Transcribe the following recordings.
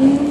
you.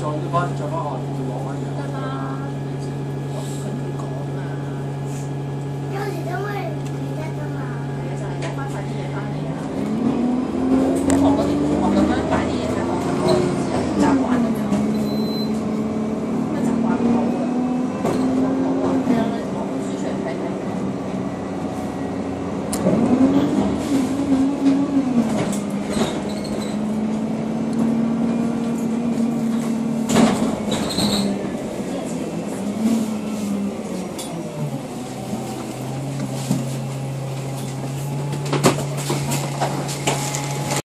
So the 拌好了